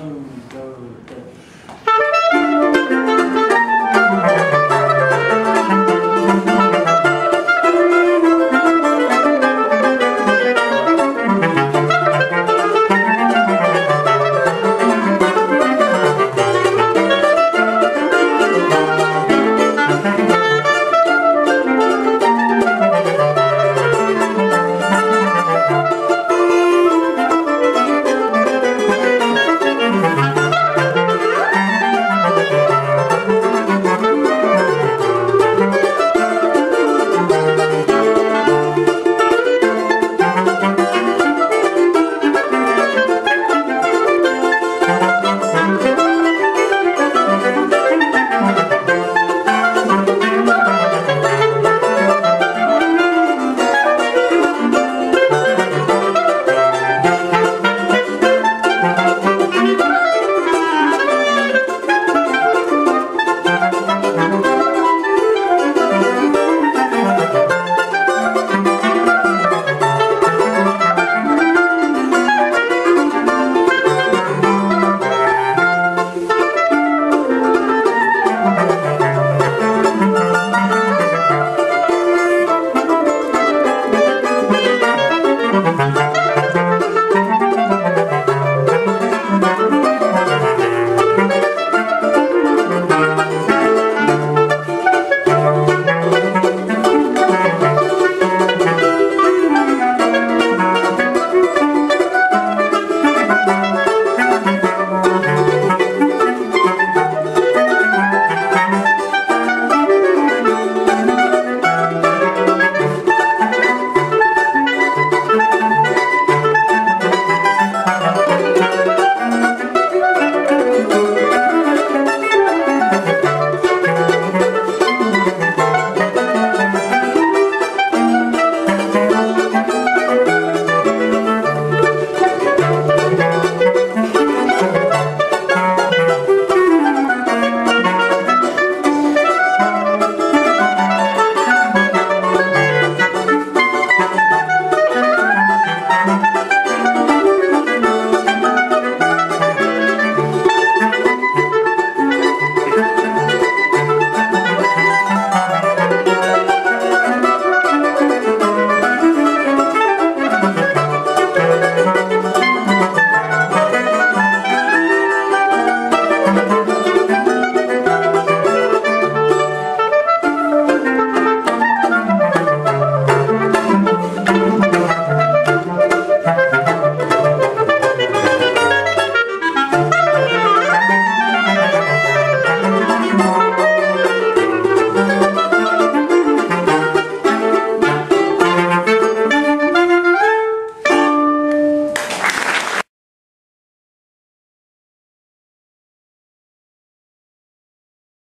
um, the, the